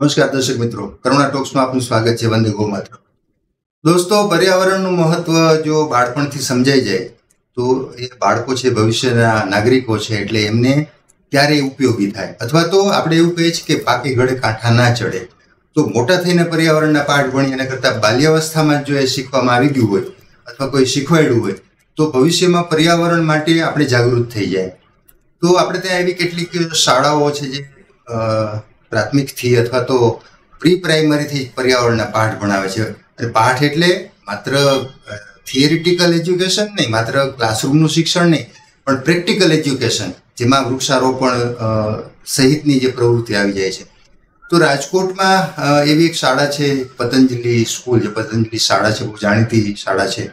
નમસ્કાર દર્શક મિત્રો. કરુણા ટોક્સમાં આપનું સ્વાગત છે. વંદે ગોમાત્ર દોસ્તો, પર્યાવરણનું મહત્વ જો બાળપણથી સમજાઈ જાય, તો એ બાળકો છે, ભવિષ્યના નાગરિકો છે, એટલે એમને ત્યારે ઉપયોગી થાય? અથવા તો આપણે એવું કહીએ છીએ કે પાકી ગળે કાંઠા ના ચડે. તો મોટા થઈને પર્યાવરણના પાઠ ભણી એના કરતાં બાલ્યાવસ્થામાં જો એ શીખવામાં આવી ગયું હોય, અથવા કોઈ શીખવાડ્યું હોય, તો ભવિષ્યમાં પર્યાવરણ માટે આપણે જાગૃત થઈ જાય. તો આપણે ત્યાં એવી કેટલીક શાળાઓ છે જે પ્રાથમિકથી અથવા તો પ્રી પ્રાઇમરીથી પર્યાવરણના પાઠ ભણાવે છે. અને પાઠ એટલે માત્ર થિયરિટિકલ એજ્યુકેશન નહીં, માત્ર ક્લાસરૂમનું શિક્ષણ નહીં, પણ પ્રેક્ટિકલ એજ્યુકેશન જેમાં વૃક્ષારોપણ સહિતની જે પ્રવૃત્તિ આવી જાય છે. તો રાજકોટમાં એવી એક શાળા છે, પતંજલિ સ્કૂલ, જે પતંજલિ શાળા છે, બહુ જાણીતી શાળા છે.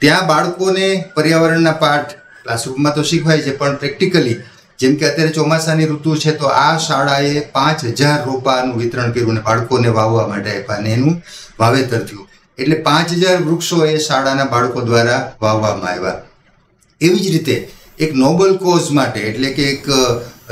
ત્યાં બાળકોને પર્યાવરણના પાઠ ક્લાસરૂમમાં તો શીખવાય છે, પણ પ્રેક્ટિકલી જેમ કે અત્યારે ચોમાસાની ઋતુ છે, તો આ શાળાએ પાંચ હજાર રોપાનું વિતરણ કર્યું અને બાળકોને વાવવા માટે આપ્યા અને એનું વાવેતર થયું. એટલે પાંચ હજાર વૃક્ષો એ શાળાના બાળકો દ્વારા વાવવામાં આવ્યા. એવી જ રીતે એક નોબલ કોઝ માટે, એટલે કે એક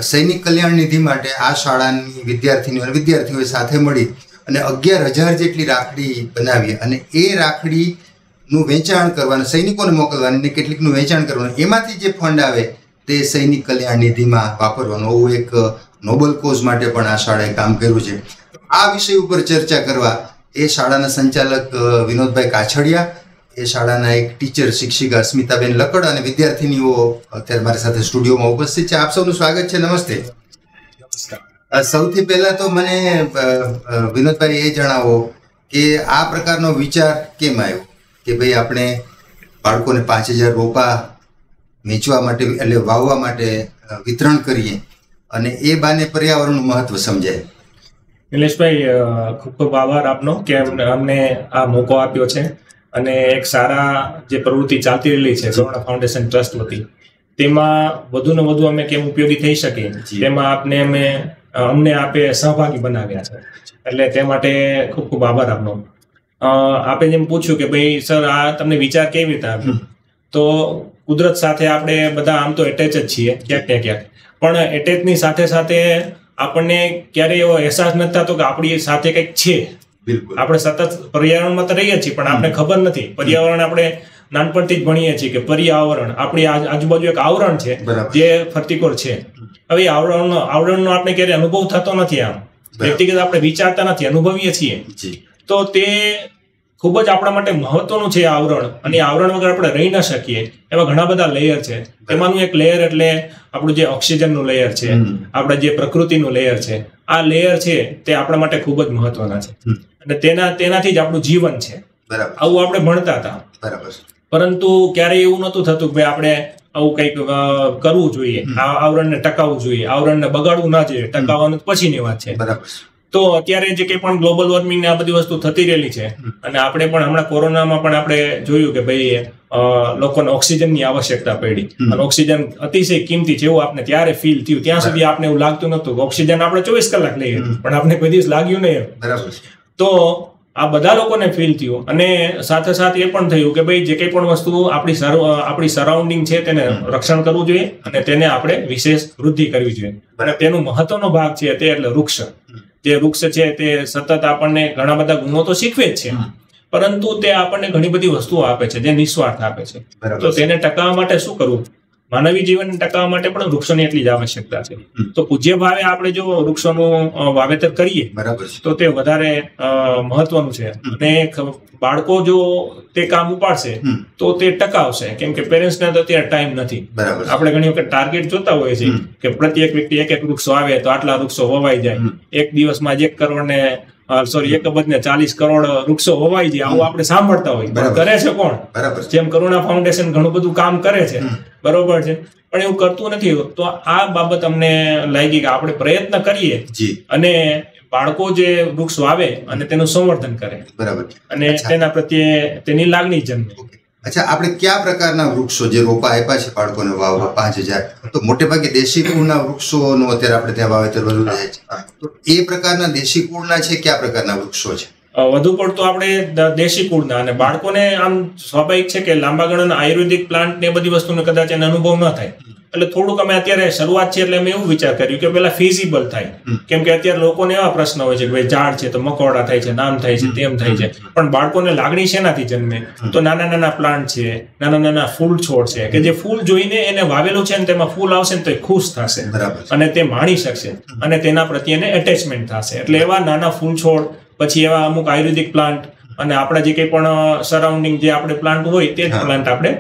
સૈનિક કલ્યાણ નિધિ માટે આ શાળાની વિદ્યાર્થીનીઓ અને વિદ્યાર્થીઓએ સાથે મળી અને અગિયાર હજાર જેટલી રાખડી બનાવી અને એ રાખડીનું વેચાણ કરવાનું, સૈનિકોને મોકલવાની અને કેટલીકનું વેચાણ કરવાનું, એમાંથી જે ફંડ આવે તે સૈનિક કલ્યાણ નિધિમાં વાપરવાનું. આવું એક નોબલ કોઝ માટે પણ આ શાળાએ કામ કર્યું છે. આ વિષય ઉપર ચર્ચા કરવા એ શાળાના સંચાલક વિનોદભાઈ કાછડિયા એ શાળાના એક ટીચર શિક્ષિકા સ્મિતાબેન લકડ અને વિદ્યાર્થીનીઓ અત્યારે મારી સાથે સ્ટુડિયોમાં ઉપસ્થિત છે. આપ સૌનું સ્વાગત છે. નમસ્તે. સૌથી પહેલા તો મને વિનોદભાઈ એ જણાવો કે આ પ્રકારનો વિચાર કેમ આવ્યો? કે ભાઈ આપણે બાળકોને પાંચ હજાર રોપા વેચવા માટે એટલે વાવવા માટે વિતરણ કરીએ અને એ બાને પર્યાવરણનું મહત્વ સમજાય. નિલેશભાઈ ખૂબ ખૂબ આભાર આપનો કે અમને આ મોકો આપ્યો છે અને એક સારા જે પ્રવૃત્તિ ચાલતી રહેલી છે કરુણા ફાઉન્ડેશન ટ્રસ્ટ વતી તેમાં વધુ ને વધુ અમે કેમ ઉપયોગી થઈ શકીએ? તેમાં આપને અમે અમને આપે સહભાગી બનાવ્યા છે. એટલે તે માટે ખૂબ ખૂબ આભાર આપનો. આપે જેમ પૂછ્યું કે ભાઈ સર આ તમને વિચાર કેવી રીતે આવ્યો? તો કુદરત સાથે આપણે બધા આમ તો એટેચ જ છીએ ક્યાંક ને ક્યાંક. પણ એટેચની સાથે સાથે આપણને ક્યારેય એવો અહેસાસ નથી થતો કે આપણી સાથે કંઈક છે. આપણે સતત પર્યાવરણમાં તો રહીએ છીએ પણ આપણે ખબર નથી. પર્યાવરણ આપણે નાનપણથી જ ભણીએ છીએ કે પર્યાવરણ આપણી આજુબાજુ એક આવરણ છે જે ફરતીકોર છે. હવે આવરણનો આવરણનો આપણે ક્યારે અનુભવ થતો નથી આમ. વ્યક્તિગત આપણે વિચારતા નથી અનુભવીએ છીએ. તો તે ખૂબ જ આપણા માટે મહત્વનું છે આવરણ. અને આવરણ વગર આપણે રહી ન શકીએ. એવા ઘણા બધા લેયર છે. એમાંનું એક લેયર એટલે આપણું જે ઓક્સિજનનું લેયર છે આપણે જે પ્રકૃતિનું લેયર છે. આ લેયર છે તે આપણા માટે ખૂબ જ મહત્વના છે. અને તેના તેનાથી જ આપણું જીવન છે. આવું આપણે ભણતા હતા. બરાબર. પરંતુ ક્યારેય એવું નતું થતું કે આપણે આવું કંઈક કરવું જોઈએ. આવરણને ટકાવવું જોઈએ. આવરણને બગાડવું ના જોઈએ. ટકાવવાનું પછીની વાત છે. બરાબર. તો અત્યારે જે કંઈ પણ ગ્લોબલ વોર્મિંગ આ બધી વસ્તુ થતી રહેલી છે અને આપણે પણ હમણાં કોરોનામાં પણ આપણે જોયું કે ભાઈ લોકોને ઓક્સિજનની આવશ્યકતા પડી. અને ઓક્સિજન અતિશય કિંમતી છે એવું આપણે ત્યારે ફીલ થયું. ત્યાં સુધી આપણે એવું લાગતું નતું ઓક્સિજન આપણે ચોવીસ કલાક લઈએ. પણ આપણે કોઈ દિવસ લાગ્યું નહીં બરાબર તો આ બધા લોકોને ફીલ થયું. અને સાથે સાથે એ પણ થયું કે ભાઈ જે કંઈ પણ વસ્તુ આપણી આપણી સરાઉન્ડિંગ છે તેને રક્ષણ કરવું જોઈએ અને તેને આપણે વિશેષ વૃદ્ધિ કરવી જોઈએ. અને તેનું મહત્વનો ભાગ છે તે એટલે વૃક્ષ. જે વૃક્ષ છે તે સતત આપણને ઘણા બધા ગુણો તો શીખવે જ છે. પરંતુ તે આપણને ઘણી બધી વસ્તુઓ આપે છે જે નિસ્વાર્થ આપે છે. તો તેને ટકાવવા માટે શું કરવું? માનવી જીવન ટકાવવા માટે પણ વૃક્ષોની એટલી જ આવશ્યકતા છે. તો પૂજ્ય ભાવે આપણે જો વૃક્ષોનું વાવેતર કરીએ તો તે વધારે મહત્વનું છે. અને બાળકો જો તે કામ ઉપાડશે તો તે ટકાવશે. કેમ કે પેરેન્ટ્સને તો અત્યારે ટાઈમ નથી. આપણે ઘણી વખત ટાર્ગેટ જોતા હોઈએ છીએ કે પ્રત્યેક વ્યક્તિ એક એક વૃક્ષો આવે તો આટલા વૃક્ષો વવાઈ જાય. એક દિવસમાં એક કરોડ ને સોરી એક અબજ ને ચાલીસ કરોડ વૃક્ષો હોવાઈ જાય આવું આપણે સાંભળતા હોય. કરે છે કોણ? જેમ કરુણા ફાઉન્ડેશન ઘણું બધું કામ કરે છે. બરોબર છે. પણ એવું કરતું નથી તો આ બાબત અમને લાગી કે આપણે પ્રયત્ન કરીએ અને બાળકો જે વૃક્ષ વાવે અને તેનું સંવર્ધન કરે. બરાબર અને તેના પ્રત્યે તેની લાગણી જન્મે. અચ્છા, આપણે કયા પ્રકારના વૃક્ષો જે રોપા આપ્યા છે બાળકોને વાવવા પાંચ હજાર? તો મોટે ભાગે દેશી કુળના વૃક્ષોનું અત્યારે આપણે ત્યાં વાવેતર વધુ થાય છે. તો એ પ્રકારના દેશી કુળના છે, કયા પ્રકારના વૃક્ષો છે? વધુ પડતું આપણે દેશી કુળના. અને બાળકોને આમ સ્વાભાવિક છે કે લાંબા ગાળાના આયુર્વેદિક પ્લાન્ટ ને બધી વસ્તુનો કદાચ એને અનુભવ ન થાય. એટલે થોડુંક અમે અત્યારે શરૂઆત છે એટલે અમે એવું વિચાર કર્યું કે પેલા ફિઝિબલ થાય. કેમ કે અત્યારે લોકોને એવા પ્રશ્ન હોય છે કે ભાઈ ઝાડ છે તો મકોડા થાય છે નામ થાય છે તેમ થાય છે. પણ બાળકોને લાગણી શેનાથી જન્મે? તો નાના નાના પ્લાન્ટ છે નાના નાના ફૂલ છોડ છે કે જે ફૂલ જોઈને એને વાવેલું છે ને તેમાં ફૂલ આવશે ને તો એ ખુશ થશે. બરાબર અને તે માણી શકશે. અને તેના પ્રત્યે એને એટેચમેન્ટ થશે. એટલે એવા નાના ફૂલ છોડ પછી એવા અમુક આયુર્વેદિક પ્લાન્ટ અને આપણા જે કંઈ પણ સરાઉન્ડિંગ જે આપણે પ્લાન્ટ હોય તે જ પ્લાન્ટ આપણે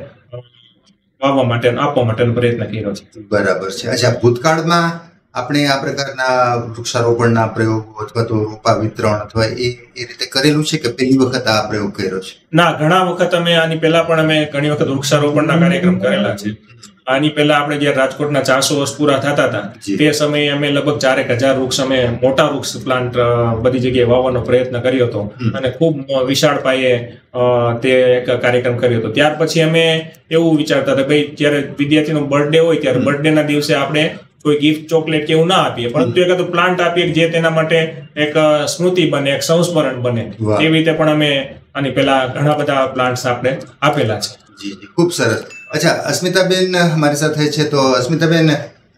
વાવવા માટે આપવા માટેનો પ્રયત્ન કર્યો છે. બરાબર છે. અચ્છા ભૂતકાળમાં આપણે આ પ્રકારના વૃક્ષારોપણના પ્રયોગો અથવા તો રોપા વિતરણ અથવા એ એ રીતે કરેલું છે કે પહેલી વખત આ પ્રયોગ કર્યો છે? ના ઘણા વખત અમે આની પહેલા પણ અમે ઘણી વખત વૃક્ષારોપણના કાર્યક્રમ કરેલા છે. આની પહેલા આપણે જ્યારે રાજકોટના ચારસો વર્ષ પૂરા થતા હતા તે સમયે અમે લગભગ ચારેક હજાર વૃક્ષ અમે મોટા વૃક્ષ પ્લાન્ટ બધી જગ્યાએ વાવવાનો પ્રયત્ન કર્યો હતો. અને ખૂબ વિશાળ પાયે તે એક કાર્યક્રમ કર્યો હતો. ત્યાર પછી અમે એવું વિચારતા હતા ભાઈ જ્યારે વિદ્યાર્થીનો બર્થડે હોય ત્યારે. બર્થડે ના દિવસે આપણે કોઈ ગિફ્ટ ચોકલેટ કે એવું ના આપીએ પરંતુ એક પ્લાન્ટ આપીએ જે તેના માટે એક સ્મૃતિ બને એક સંસ્મરણ બને. એવી રીતે પણ અમે આની પહેલા ઘણા બધા પ્લાન્ટ્સ આપણે આપેલા છે. જી જી. ખૂબ સરસ. અચ્છા, અસ્મિતાબેન મારી સાથે છે તો અસ્મિતાબેન,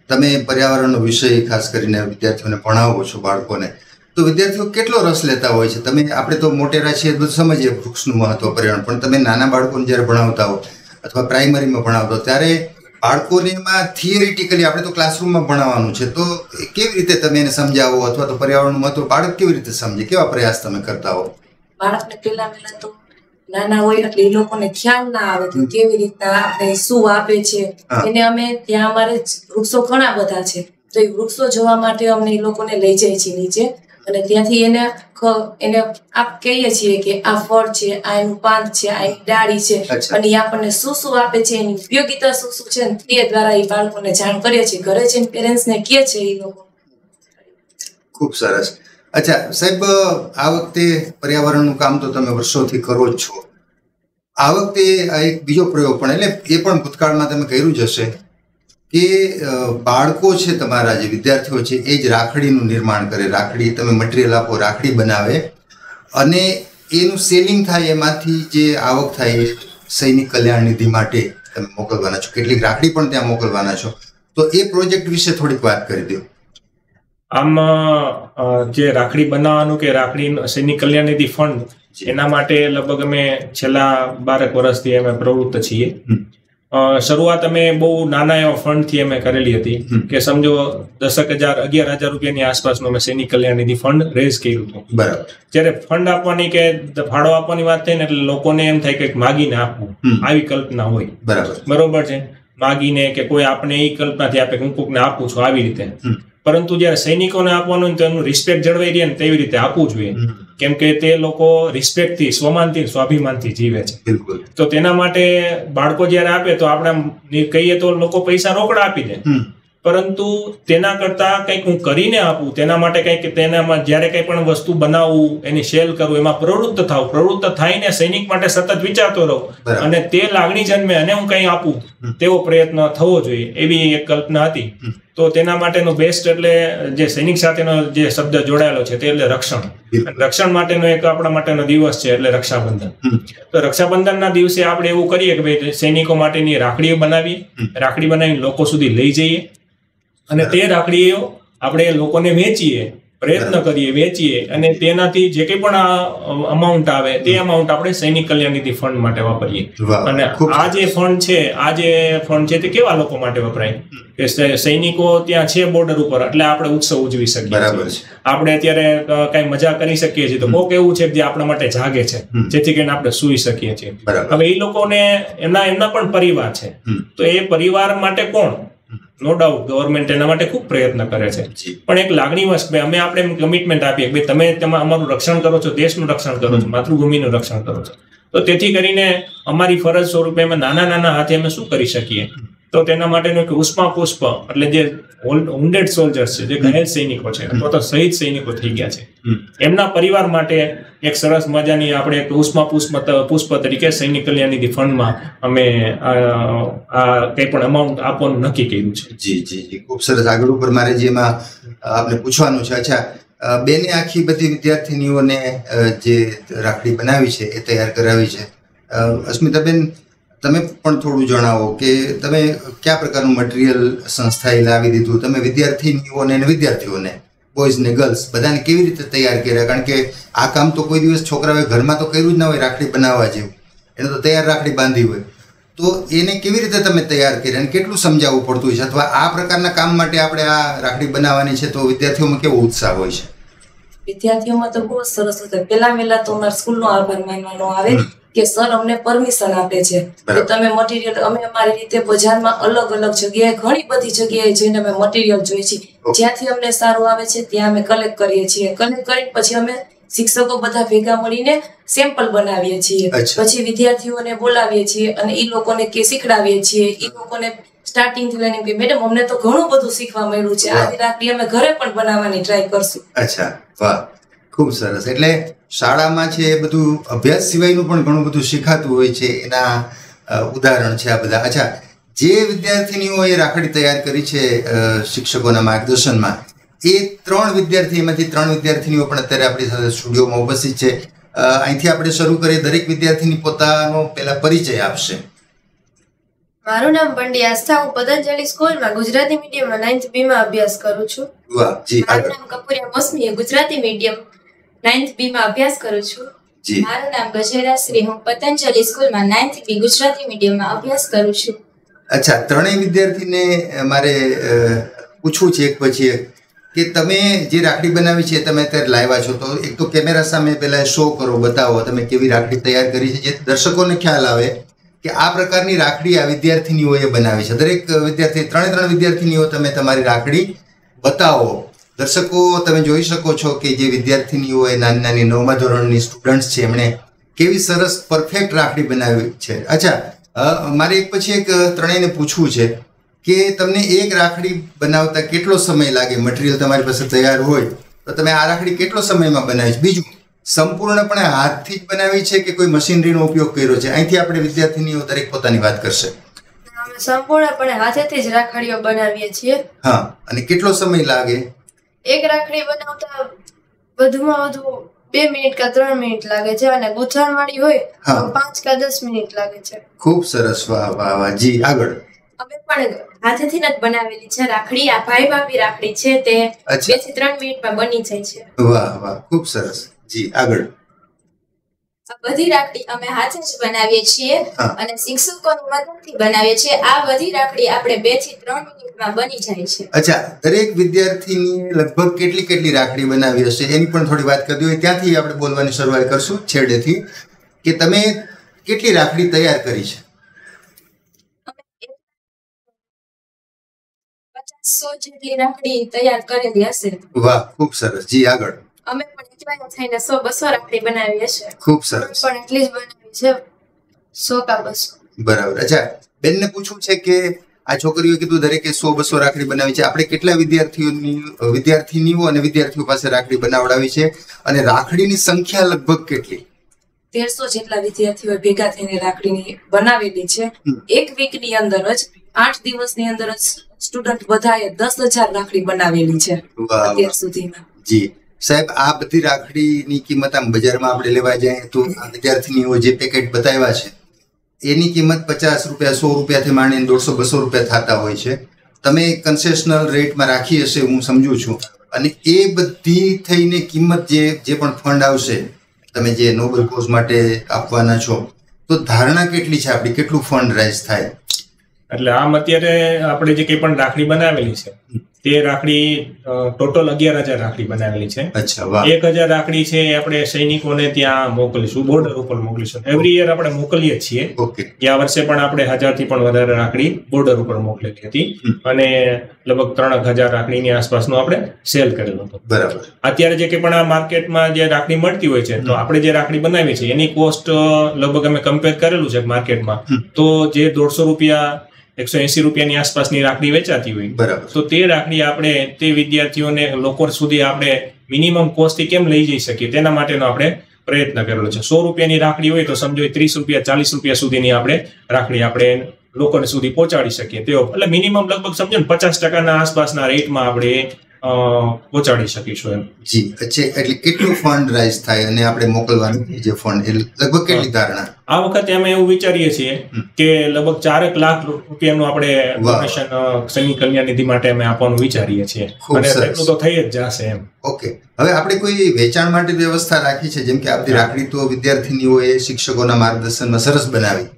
તમે પર્યાવરણનો વિષય ખાસ કરીને વિદ્યાર્થીઓને ભણાવો છો, બાળકોને. તો વિદ્યાર્થીઓ કેટલો રસ લેતા હોય છે? તમે, આપણે તો મોટેરા છીએ બધું સમજીએ વૃક્ષનું મહત્વ, પર્યાવરણ, પણ તમે નાના બાળકોને જ્યારે ભણાવતા હો, અથવા પ્રાઇમરીમાં ભણાવતા હો, ત્યારે બાળકોને એમાં થિયરિટિકલી આપણે તો ક્લાસરૂમમાં ભણાવવાનું છે. તો કેવી રીતે તમે એને સમજાવો? અથવા તો પર્યાવરણનું મહત્વ બાળક કેવી રીતે સમજે? કેવા પ્રયાસ તમે કરતા હો? બાળકને પહેલા પેલા તો નાના હોય એટલે એ લોકોને ખ્યાલ ના આવે કે કેવી રીતના આપણે શું આપે છે. એને અમે ત્યાં અમારે વૃક્ષો ઘણા બધા છે. તો એ વૃક્ષો જોવા માટે અમને એ લોકોને લઈ જાય છે નીચે. અને ત્યાંથી એને એને આપ કહીએ છીએ કે આ ફળ છે આ એનું પાન છે આ એની ડાળી છે. અને એ આપણને શું શું આપે છે એની ઉપયોગિતા શું શું છે ને તે દ્વારા એ બાળકોને જાણ કરીએ છીએ. ઘરે જઈને પેરેન્ટ્સને કહે છે એ લોકો. ખૂબ સરસ. અચ્છા, સાહેબ, આ વખતે પર્યાવરણનું કામ તો તમે વર્ષોથી કરો જ છો. આ વખતે આ એક બીજો પ્રયોગ પણ, એટલે એ પણ ભૂતકાળમાં તમે કર્યું જ હશે કે બાળકો છે તમારા, જે વિદ્યાર્થીઓ છે, એ જ રાખડીનું નિર્માણ કરે. રાખડી, તમે મટીરિયલ આપો, રાખડી બનાવે અને એનું સેલિંગ થાય, એમાંથી જે આવક થાય એ સૈનિક કલ્યાણ નિધિ માટે તમે મોકલવાના છો. કેટલીક રાખડી પણ ત્યાં મોકલવાના છો. તો એ પ્રોજેક્ટ વિશે થોડીક વાત કરી દો. આમ જે રાખડી બનાવવાનું કે રાખડી સૈનિક કલ્યાણ નિધિ ફંડ એના માટે લગભગ અમે છેલ્લા બારેક વર્ષથી અમે પ્રવૃત્ત છીએ. અ, શરૂઆત અમે બહુ નાના એવા ફંડથી અમે કરેલી હતી કે સમજો દસક હજાર અગિયાર હજાર રૂપિયાની આસપાસનું અમે સૈનિક કલ્યાણ નિધિ ફંડ રેઝ કર્યું હતું. બરાબર. જ્યારે ફંડ આપવાની કે ફાળો આપવાની વાત થઈ ને એટલે લોકોને એમ થાય કે માગીને આપવું આવી કલ્પના હોય. બરાબર. બરોબર છે? માગીને કે કોઈ આપણે એ કલ્પનાથી આપે કે હું કોકને આપું છું આવી રીતે. પરંતુ જ્યારે સૈનિકોને આપવાનું તો એનું રિસ્પેક્ટ જળવાઈ રહે ને તેવી રીતે આપવું જોઈએ. કેમ કે તે લોકો રિસ્પેક્ટથી સ્વમાનથી સ્વાભિમાનથી જીવે છે. તો તેના માટે બાળકો જ્યારે આપે તો આપણે કહીએ તો લોકો પૈસા રોકડા આપી દે. પરંતુ તેના કરતા કંઈક હું કરીને આપું તેના માટે કંઈક તેનામાં જ્યારે કંઈ પણ વસ્તુ બનાવવું એની સેલ કરવું એમાં પ્રવૃત્ત થાવ પ્રવૃત્ત થઈને સૈનિક માટે સતત વિચારતો રહું અને તે લાગણી જન્મે અને હું કંઈ આપું તેવો પ્રયત્ન થવો જોઈએ એવી એક કલ્પના હતી. તો તેના માટેનું બેસ્ટ એટલે જે સૈનિક સાથેનો જે શબ્દ જોડાયેલો છે તે એટલે રક્ષણ. રક્ષણ માટેનો એક આપણા માટેનો દિવસ છે એટલે રક્ષાબંધન. તો રક્ષાબંધનના દિવસે આપણે એવું કરીએ કે ભાઈ સૈનિકો માટેની રાખડીઓ બનાવી રાખડી બનાવીને લોકો સુધી લઈ જઈએ. અને તે રાખડીઓ આપણે લોકોને વેચીએ પ્રયત્ન કરીએ વેચીએ અને તેનાથી જે કંઈ પણ અમાઉન્ટ આવે તે અમાઉન્ટ આપણે સૈનિક કલ્યાણ નિધિ ફંડ માટે વાપરીએ. અને આ જે ફંડ છે આ જે ફંડ છે તે કેવા લોકો માટે વપરાય? કે સૈનિકો ત્યાં છે બોર્ડર ઉપર એટલે આપણે ઉત્સવ ઉજવી શકીએ બરાબર છે. આપણે અત્યારે કઈ મજા કરી શકીએ છીએ તો કોક એવું છે કે જે આપણા માટે જાગે છે જેથી કરીને આપણે સૂઈ શકીએ છીએ. હવે એ લોકોને એમના એમના પણ પરિવાર છે. તો એ પરિવાર માટે કોણ? નો ડાઉટ ગવર્મેન્ટ એના માટે ખૂબ પ્રયત્ન કરે છે. પણ એક લાગણી વસ્તુ ભાઈ અમે આપણે કમિટમેન્ટ આપીએ કે તમે તેમાં અમારું રક્ષણ કરો છો દેશનું રક્ષણ કરો છો માતૃભૂમિનું રક્ષણ કરો છો. તો તેથી કરીને અમારી ફરજ સ્વરૂપે અમે નાના નાના હાથે અમે શું કરી શકીએ? તો તેના માટેનું એક ઉષ્મા પુષ્પ એટલે જે હુન્ડેડ સોલ્જર્સ છે જે ઘાયલ સૈનિકો છે અથવા તો શહીદ સૈનિકો થઈ ગયા છે. એમના પરિવાર માટે એક સરસ મજાની આપણે એક ઉષ્મા પુષ્પ પુષ્પ તરીકે સૈનિક કલ્યાણ નિધિ ફંડમાં અમે આ કંઈ પણ અમાઉન્ટ આપવાનું નક્કી કર્યું છે. જી જી જી. ખૂબ સરસ. આગળ ઉપર મારે જે એમાં આપને પૂછવાનું છે અચ્છા બેને આખી બધી વિદ્યાર્થીનીઓને જે રાખડી બનાવી છે એ તૈયાર કરાવી છે. અસ્મિતાબેન તમે પણ થોડું જણાવો કે તમે કયા પ્રકારનું મટીરિયલ સંસ્થાએ લાવી દીધું? તમે વિદ્યાર્થીનીઓને અને વિદ્યાર્થીઓને બોયઝ ને ગર્લ્સ બધાને કેવી રીતે તૈયાર કર્યા? કારણ કે આ કામ તો કોઈ દિવસ છોકરાઓએ ઘરમાં તો કર્યું જ ના હોય રાખડી બનાવવા જેવું. એને તો તૈયાર રાખડી બાંધી હોય. તો એને કેવી રીતે તમે તૈયાર કર્યા અને કેટલું સમજાવવું પડતું હોય છે? અથવા આ પ્રકારના કામ માટે આપણે આ રાખડી બનાવવાની છે તો વિદ્યાર્થીઓમાં કેવો ઉત્સાહ હોય છે? વિદ્યાર્થીઓમાં તો બહુ સરસ હતું. પહેલા વહેલા તો અમારા સ્કૂલનો આભાર માનવાનો આવે. કે સર અમને પરમિશન આપે છે. કે તમે મટીરિયલ અમે અમારી રીતે બજારમાં અલગ અલગ જગ્યાએ ઘણી બધી જગ્યાએ જઈને અમે મટીરિયલ જોઈએ છીએ. જ્યાંથી અમને સારું આવે છે ત્યાં અમે કલેક્ટ કરીએ છીએ. કલેક્ટ કરીને પછી અમે શિક્ષકો બધા ભેગા મળીને સેમ્પલ બનાવીએ છીએ. પછી વિદ્યાર્થીઓને બોલાવીએ છીએ અને એ લોકોને કે શીખડાવીએ છીએ. એ લોકોને સ્ટાર્ટિંગથી લઈને કે મેડમ અમને તો ઘણું બધું શીખવા મળ્યું છે. આજે રાખડી અમે ઘરે પણ બનાવવાની ટ્રાય કરશું. અચ્છા વાહ. ખૂબ સરસ. એટલે શાળામાં છે એ બધું અભ્યાસ સિવાયનું પણ ઘણું બધું શીખાતું હોય છે એના ઉદાહરણ છે આ બધા. અચ્છા જે વિદ્યાર્થીનીઓએ રાખડી તૈયાર કરી છે શિક્ષકોના માર્ગદર્શનમાં એ ત્રણ વિદ્યાર્થી એમાંથી ત્રણ વિદ્યાર્થીનીઓ પણ અત્યારે આપણી સાથે સ્ટુડિયોમાં ઉપસ્થિત છે. અહીંથી આપણે શરૂ કરીએ દરેક વિદ્યાર્થીની પોતાનો પહેલા પરિચય આપશે. મારું નામ પંડી આસ્થા હું પતંજલિ સ્કૂલમાં ગુજરાતી મીડિયમમાં નાઇન્થ બી માં અભ્યાસ કરું છું. વાહ જી મારું નામ કપૂરિયા મોસમી ગુજરાતી મીડિયમ નાઇન્થ બી માં અભ્યાસ કરું છું. જી. મારું નામ ગજેરા શ્રી. હું પતંજલિ સ્કૂલમાં નાઇન્થ બી ગુજરાતી મીડિયમમાં અભ્યાસ કરું છું. અચ્છા ત્રણેય વિદ્યાર્થીને મારે પૂછવું છે એક પછી એક કે તમે જે રાખડી બનાવી છે તમે અત્યારે લાવ્યા છો તો એક તો કેમેરા સામે પહેલા શો કરો બતાવો તમે કેવી રાખડી તૈયાર કરી છે જે દર્શકોને ખ્યાલ આવે કે આ પ્રકારની રાખડી આ વિદ્યાર્થીનીઓએ બનાવી છે. દરેક વિદ્યાર્થી ત્રણે ત્રણ વિદ્યાર્થીનીઓ તમે તમારી રાખડી બતાવો. દર્શકો તમે જોઈ શકો છો કે જે વિદ્યાર્થીનીઓએ નાની નાની નવમા ધોરણની સ્ટુડન્ટ્સ છે એમણે કેવી સરસ પરફેક્ટ રાખડી બનાવી છે. અચ્છા મારે એક પછી એક ત્રણેયને પૂછવું છે કે તમને એક રાખડી બનાવતા કેટલો સમય લાગે? મટીરિયલ તમારી પાસે તૈયાર હોય તો તમે આ રાખડી કેટલો સમયમાં બનાવી છે બીજું સંપૂર્ણપણે હાથથી જ બનાવી છે કે કોઈ મશીનરીનો ઉપયોગ કર્યો છે? અહીંથી આપણે વિદ્યાર્થીનીઓ દરેક પોતાની વાત કરશે. સંપૂર્ણપણે હાથેથી જ રાખડીઓ બનાવીએ છીએ. હા અને કેટલો સમય લાગે? એક રાખડી બનાવતા વધુમાં વધુ બે મિનિટ કા ત્રણ મિનિટ લાગે છે અને ગૂંથણવાળી હોય તો પાંચ કા દસ મિનિટ લાગે છે. ખૂબ સરસ. વાહ વાહ વાહ. જી આગળ. અમે પણ હાથેથી જ બનાવેલી છે રાખડી. આ ભાઈ ભાભી રાખડી છે તે બેથી ત્રણ મિનિટમાં બની જાય છે. વાહ વાહ. ખૂબ સરસ. જી આગળ. બધી રાખડી અમે હાથે જ બનાવીએ છીએ અને શિક્ષકોની મદદથી બનાવીએ છીએ. આ બધી રાખડી આપણે બેથી ત્રણ મિનિટમાં બની જાય છે. અચ્છા દરેક વિદ્યાર્થીની લગભગ કેટલી કેટલી રાખડી બનાવી હશે એની પણ થોડી વાત કરી હોય. ત્યાંથી આપણે બોલવાની શરૂઆત કરશું છેડેથી. કે તમે કેટલી રાખડી તૈયાર કરી છે? પચાસો જેટલી રાખડી તૈયાર કરેલી હશે. વાહ ખૂબ સરસ. જી આગળ. અમે પણ એકલા થઈને સો બસો રાખડી બનાવી હશે ખૂબ સરસ. પણ એટલી જ બનાવી છે સો કા બસો. બરાબર. અચ્છા બેનને પૂછવું છે કે આ છોકરીઓ કીધું દરેકે સો બસો રાખડી બનાવી છે. આપણે કેટલા વિદ્યાર્થીઓની વિદ્યાર્થીનીઓ અને વિદ્યાર્થીઓ પાસે રાખડી બનાવડાવી છે અને રાખડીની સંખ્યા લગભગ કેટલી? તેરસો જેટલા વિદ્યાર્થીઓ ભેગા થઈને રાખડીની બનાવેલી છે. એક એક વીકની અંદર જ આઠ દિવસની અંદર જ સ્ટુડન્ટ બધાએ દસ હજાર રાખડી બનાવેલી છે. અત્યાર સુધીમાં. જી. સાહેબ, આ બધી રાખડીની કિંમત આમ બજારમાં આપણે લેવા જઈએ તો વિદ્યાર્થીનીઓ જે પેકેટ બતાવ્યા છે, એની કિંમત પચાસ રૂપિયા, સો રૂપિયાથી માંડીને દોઢસો, બસો રૂપિયા થતા હોય છે. તમે કન્સેશનલ રેટમાં રાખી હશે હું સમજુ છું. અને એ બધી થઈને કિંમત જે જે પણ ફંડ આવશે, તમે જે નોબલ કોઝ માટે આપવાના છો, તો ધારણા કેટલી છે આપણી? કેટલું ફંડ રાઇઝ થાય? એટલે આમ અત્યારે આપણે જે કંઈ પણ રાખડી બનાવેલી છે તે રાખડી ટોટલ અગિયાર હજાર રાખડી બનાવેલી છે. એક હજાર રાખડી છે આપણે સૈનિકોને ત્યાં મોકલીશું બોર્ડર ઉપર મોકલીશું. એવરી યર આપણે મોકલીએ છીએ. ત્યાં ગયા વર્ષે પણ આપણે હજારથી પણ વધારે રાખડી બોર્ડર ઉપર મોકલેલી હતી. અને લગભગ ત્રણ હજાર રાખડીની આસપાસનું આપણે સેલ કરેલું હતું. બરાબર. અત્યારે જે કે પણ આ માર્કેટમાં જે રાખડી મળતી હોય છે તો આપણે જે રાખડી બનાવી છે એની કોસ્ટ લગભગ અમે કમ્પેર કરેલું છે માર્કેટમાં તો જે દોઢસો રૂપિયા એકસો એસી રૂપિયાની આસપાસની રાખડી વેચાતી હોય. બરાબર. તો તે રાખડી આપણે તે વિદ્યાર્થીઓને લોકો સુધી આપણે મિનિમમ કોસ્ટથી કેમ લઈ જઈ શકીએ? તેના માટેનો આપણે પ્રયત્ન કરેલો છે. સો રૂપિયાની રાખડી હોય તો સમજો ત્રીસ રૂપિયા ચાલીસ રૂપિયા સુધીની આપણે રાખડી આપણે લોકોને સુધી પહોંચાડી શકીએ. તેઓ એટલે મિનિમમ લગભગ સમજો ને પચાસ ટકાના આસપાસના રેટમાં આપણે પહોંચાડી શકીશું એમ. જી અચ્છા એટલે કેટલું ફંડ રાઇઝ થાય અને આપણે મોકલવાનું જે ફંડ એ લગભગ કેટલી ધારણા? આ વખતે અમે એવું વિચારીએ છીએ કે લગભગ ચારેક લાખ રૂપિયાનું આપણે. ડોનેશન સૈનિક કલ્યાણ નિધિ માટે અમે આપવાનું વિચારીએ છીએ. અને એટલું તો થઈ જ જશે એમ. ઓકે. હવે આપણે કોઈ વેચાણ માટે વ્યવસ્થા રાખી છે? જેમ કે આપણી રાખડી તો વિદ્યાર્થીનીઓએ શિક્ષકોના માર્ગદર્શનમાં સરસ બનાવી.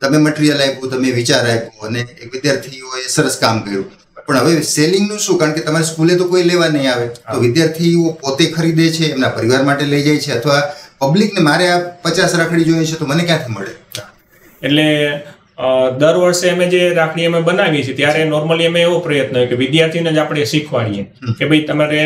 તમે મટીરિયલ આપ્યું તમે વિચાર આપ્યો અને એક વિદ્યાર્થીઓએ સરસ કામ કર્યું. પણ હવે સેલિંગનું શું? કારણ કે તમારે સ્કૂલે તો કોઈ લેવા નહીં આવે. તો વિદ્યાર્થીઓ પોતે ખરીદે છે એમના પરિવાર માટે લઈ જાય છે અથવા પબ્લિકને મારે આ પચાસ રાખડી જોઈએ છે તો મને ક્યાંથી મળે? એટલે દર વર્ષે અમે જે રાખડી અમે બનાવીએ છીએ ત્યારે નોર્મલી અમે એવો પ્રયત્ન કે વિદ્યાર્થીને જ આપણે શીખવાડીએ કે ભાઈ તમારે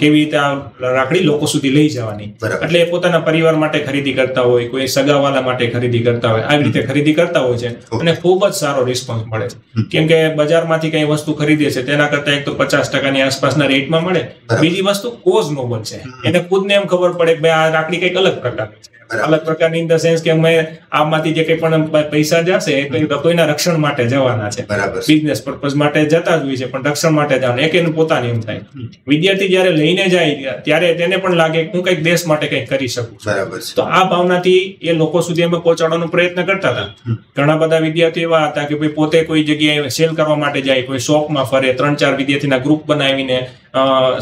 કેવી રીતે આ રાખડી લોકો સુધી લઈ જવાની. એટલે એ પોતાના પરિવાર માટે ખરીદી કરતા હોય કોઈ સગાવાલા માટે ખરીદી કરતા હોય આવી રીતે ખરીદી કરતા હોય છે અને ખૂબ જ સારો રિસ્પોન્સ મળે છે. કેમ કે બજારમાંથી કઈ વસ્તુ ખરીદે છે તેના કરતા એક તો પચાસ ટકાની આસપાસના રેટમાં મળે. બીજી વસ્તુ કોઝ નોબલ છે. એને ખુદને એમ ખબર પડે કે ભાઈ આ રાખડી કંઈક અલગ પ્રકારની છે. અલગ પ્રકારની ઇન ધ સેન્સ કે અમે આમાંથી જે કંઈ પણ પૈસા જશે એ કોઈના રક્ષણ માટે જવાના છે. બિઝનેસ પર્પઝ માટે જતા જ હોય છે પણ રક્ષણ માટે જવાનું. એક એનું પોતાની એમ થાય. વિદ્યાર્થી જ્યારે લઈને જાય ત્યારે તેને પણ લાગે કે હું કંઈક દેશ માટે કંઈક કરી શકું બરાબર તો આ ભાવનાથી એ લોકો સુધી અમે પહોંચાડવાનો પ્રયત્ન કરતા હતા. ઘણા બધા વિદ્યાર્થીઓ એવા હતા કે ભાઈ પોતે કોઈ જગ્યાએ સેલ કરવા માટે જાય કોઈ શોપમાં ફરે ત્રણ ચાર વિદ્યાર્થીના ગ્રુપ બનાવીને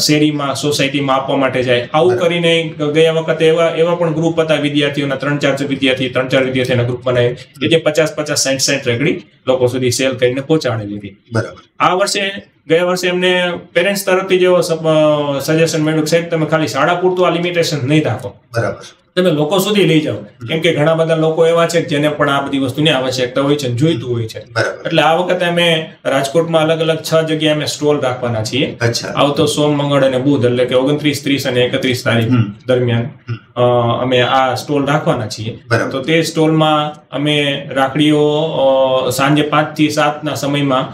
શેરીમાં સોસાયટીમાં આપવા માટે જાય. આવું કરીને ગયા વખતે એવા એવા પણ ગ્રુપ હતા વિદ્યાર્થીઓના ત્રણ ચાર વિદ્યાર્થી ત્રણ ચાર વિદ્યાર્થીના ગ્રુપ બનાવી કે જે પચાસ પચાસ સાઠ સાઠ રેકડી લોકો સુધી સેલ કરીને પહોંચાડી હતી બરાબર. આ વર્ષે ગયા વર્ષે એમને પેરેન્ટ્સ તરફથી જેવો સજેશન મળ્યું સાહેબ તમે ખાલી શાળા પૂરતું આ લિમિટેશન નહીં રાખો. બરાબર. તમે લોકો સુધી લઈ જાઓ. કેમ કે ઘણા બધા લોકો એવા છે કે જેને પણ આ બધી વસ્તુની આવશ્યકતા હોય છે જોઈતું હોય છે. એટલે આ વખતે અમે રાજકોટમાં અલગ અલગ છ જગ્યાએ અમે સ્ટોલ રાખવાના છીએ. આવતો સોમ મંગળ અને બુધ એટલે કે ઓગણત્રીસ ત્રીસ અને એકત્રીસ તારીખ દરમિયાન અમે આ સ્ટોલ રાખવાના છીએ. તો તે સ્ટોલમાં અમે રાખડીઓ સાંજે પાંચથી સાત ના સમયમાં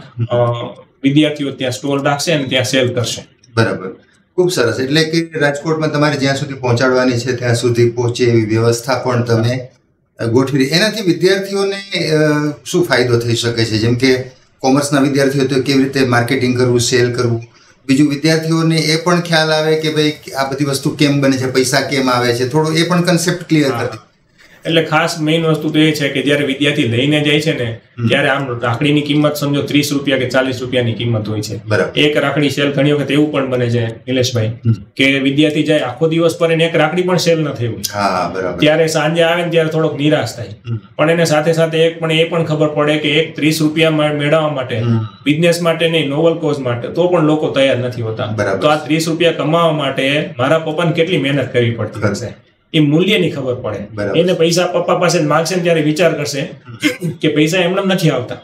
વિદ્યાર્થીઓ ત્યાં સ્ટોલ રાખશે અને ત્યાં સેલ કરશે. બરાબર. ખૂબ સરસ એટલે કે રાજકોટમાં તમારે જ્યાં સુધી પહોંચાડવાની છે, ત્યાં સુધી પહોંચે એવી વ્યવસ્થા પણ તમે ગોઠવી. એનાથી વિદ્યાર્થીઓને શું ફાયદો થઈ શકે છે જેમ કે કોમર્સના વિદ્યાર્થીઓ તો કેવી રીતે માર્કેટિંગ કરવું, સેલ કરવું બીજું વિદ્યાર્થીઓને એ પણ ખ્યાલ આવે કે ભાઈ આ બધી વસ્તુ કેમ બને છે, પૈસા કેમ આવે છે થોડો એ પણ કન્સેપ્ટ ક્લિયર કરી. એટલે ખાસ મેઇન વસ્તુ તો એ છે કે જ્યારે વિદ્યાર્થી લઈને જાય છે ને ત્યારે આમ રાખડીની કિંમત સમજો ત્રીસ રૂપિયા કે ચાલીસ રૂપિયાની કિંમત હોય છે. એક રાખડી સેલ ઘણી વખત એવું પણ બને છે નિલેશભાઈ કે વિદ્યાર્થી જાય આખો દિવસ પર એને એક રાખડી પણ સેલ ન થઈ હોય. ત્યારે સાંજે આવે ને ત્યારે થોડોક નિરાશ થાય. પણ એને સાથે સાથે એક પણ એ પણ ખબર પડે કે એક ત્રીસ રૂપિયા મેળવવા માટે બિઝનેસ માટે નહીં નોવલ કોઝ માટે તો પણ લોકો તૈયાર નથી હોતા. તો આ ત્રીસ રૂપિયા કમાવા માટે મારા પપ્પાને કેટલી મહેનત કરવી પડતી હશે? એ મૂલ્યની ખબર પડે. એને પૈસા પપ્પા પાસે માગશે ત્યારે વિચાર કરશે કે પૈસા એમને નથી આવતા.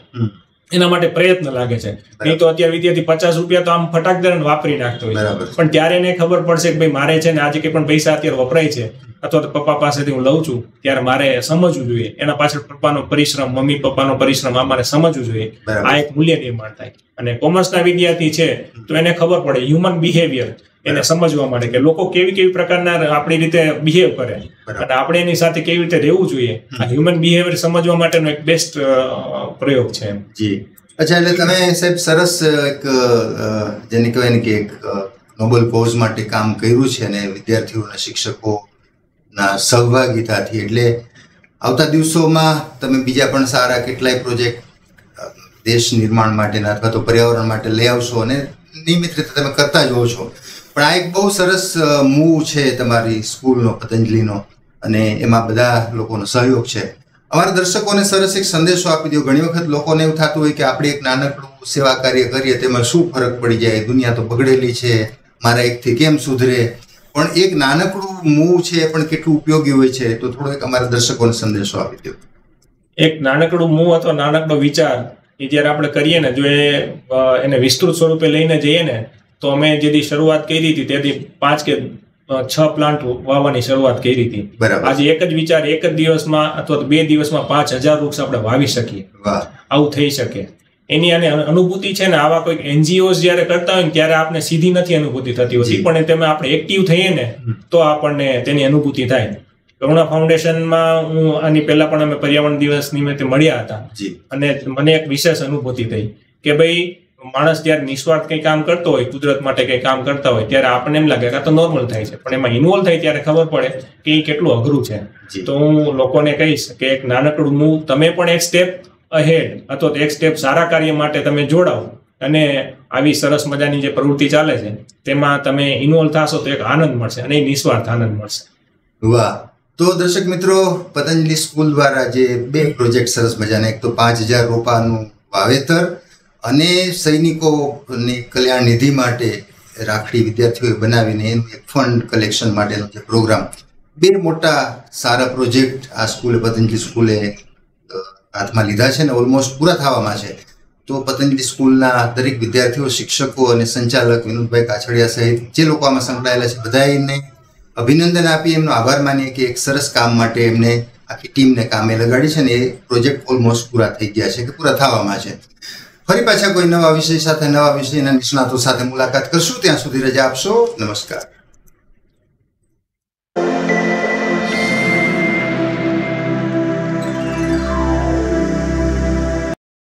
એના માટે પ્રયત્ન લાગે છે. નહીં તો અત્યારે વિદ્યાર્થી પચાસ રૂપિયા તો આમ ફટાક દઈને વાપરી નાખતો હોય. પણ ત્યારે એને ખબર પડશે કે ભાઈ મારે છે ને આજે કંઈ પણ પૈસા અત્યારે વપરાય છે અથવા તો પપ્પા પાસેથી હું લઉં છું ત્યારે મારે સમજવું જોઈએ. એના પાછળ પપ્પાનો પરિશ્રમ મમ્મી પપ્પાનો પરિશ્રમ આ મારે સમજવું જોઈએ. આ એક મૂલ્ય નિર્માણ થાય. અને કોમર્સના વિદ્યાર્થી છે તો એને ખબર પડે હ્યુમન બિહેવિયર એને સમજવા માટે કે લોકો કેવી કેવી પ્રકારના આપણી રીતે બિહેવ કરે. અને આપણે એની સાથે કેવી રીતે રહેવું જોઈએ. આ હ્યુમન બિહેવિયર સમજવા માટેનો એક બેસ્ટ પ્રયોગ છે એમ. જી. અચ્છા એટલે તમે સાહેબ સરસ એક જેને કહેવાય ને કે એક નોબલ કોઝ માટે કામ કર્યું છે અને વિદ્યાર્થીઓના શિક્ષકોના સહભાગિતાથી. એટલે આવતા દિવસોમાં તમે બીજા પણ સારા કેટલાય પ્રોજેક્ટ દેશ નિર્માણ માટેના અથવા તો પર્યાવરણ માટે લઈ આવશો અને નિયમિત રીતે તમે કરતા જ હોવ છો. પણ આ એક બહુ સરસ મૂવ છે તમારી સ્કૂલનો, પતંજલિનો. અને એમાં બધા લોકોનો સહયોગ છે. અમારા દર્શકોને સરસ એક સંદેશો આપી દો. ઘણી વખત લોકોને એવું થતું હોય કે આપણે એક નાનકડું સેવા કાર્ય કરીએ તેમાં શું ફરક પડી જાય? દુનિયા તો બગડેલી છે. મારા એકથી કેમ સુધરે? પણ એક નાનકડું મૂવ છે એ પણ કેટલું ઉપયોગી હોય છે, તો થોડો એક અમારા દર્શકોને સંદેશો આપી દો. એક નાનકડું મૂવ અથવા નાનકડો વિચાર એ જ્યારે આપણે કરીએ ને, જો એને વિસ્તૃત સ્વરૂપે લઈને જઈએ ને તો અમે જેથી શરૂઆત કરી હતી તેથી પાંચ કે છ પ્લાન્ટ વાવવાની શરૂઆત કરી હતી. આજે એક જ વિચાર એક જ દિવસમાં અથવા તો બે દિવસમાં પાંચ હજાર વૃક્ષ આપણે વાવી શકીએ. આવું થઈ શકે. એની અને અનુભૂતિ છે ને આવા કોઈક એનજીઓ જ્યારે કરતા હોય ને ત્યારે આપણે સીધી નથી અનુભૂતિ થતી હોતી. પણ તેમાં આપણે એક્ટિવ થઈએ ને તો આપણને તેની અનુભૂતિ થાય. કરુણા ફાઉન્ડેશનમાં હું આની પહેલા પણ અમે પર્યાવરણ દિવસ નિમિત્તે મળ્યા હતા. અને મને એક વિશેષ અનુભૂતિ થઈ કે ભાઈ માણસ જ્યારે નિસ્વાર્થ કંઈ કામ કરતો હોય કુદરત માટે કંઈ કામ કરતા હોય ત્યારે આપણને એમ લાગે કે આ તો નોર્મલ થાય છે. પણ એમાં ઇન્વોલ્વ થાય ત્યારે ખબર પડે કે એ કેટલું અઘરું છે. તો હું લોકોને કહીશ કે એક નાનકડું મૂવ તમે પણ એક સ્ટેપ અહેડ અથવા તો એક સ્ટેપ સારા કાર્ય માટે તમે જોડાઓ અને આવી સરસ મજાની જે પ્રવૃત્તિ ચાલે છે તેમાં તમે ઇન્વોલ્વ થશો તો એક આનંદ મળશે અને એ નિસ્વાર્થ આનંદ મળશે. વાહ. તો દર્શક મિત્રો પતંજલિ સ્કૂલ દ્વારા જે બે પ્રોજેક્ટ સરસ મજાના એક તો પાંચ હજાર રોપાનું વાવેતર અને સૈનિકોની કલ્યાણ નિધિ માટે રાખડી વિદ્યાર્થીઓએ બનાવીને એનું એક ફંડ કલેક્શન માટેનો જે પ્રોગ્રામ બે મોટા સારા પ્રોજેક્ટ આ સ્કૂલે પતંજલિ સ્કૂલે હાથમાં લીધા છે ને ઓલમોસ્ટ પૂરા થવામાં છે. તો પતંજલિ સ્કૂલના દરેક વિદ્યાર્થીઓ, શિક્ષકો અને સંચાલક વિનોદભાઈ કાછડિયા સહિત જે લોકો આમાં સંકળાયેલા છે બધાને અભિનંદન આપી, એમનો આભાર માનીએ કે એક સરસ કામ માટે એમને આખી ટીમને કામે લગાડી છે ને એ પ્રોજેક્ટ ઓલમોસ્ટ પૂરા થઈ ગયા છે કે પૂરા થવામાં છે. ફરી પાછા કોઈ નવા વિષય સાથે, નવા વિષયના નિષ્ણાતો સાથે મુલાકાત કરશું. ત્યાં સુધી રજા આપશો. નમસ્કાર.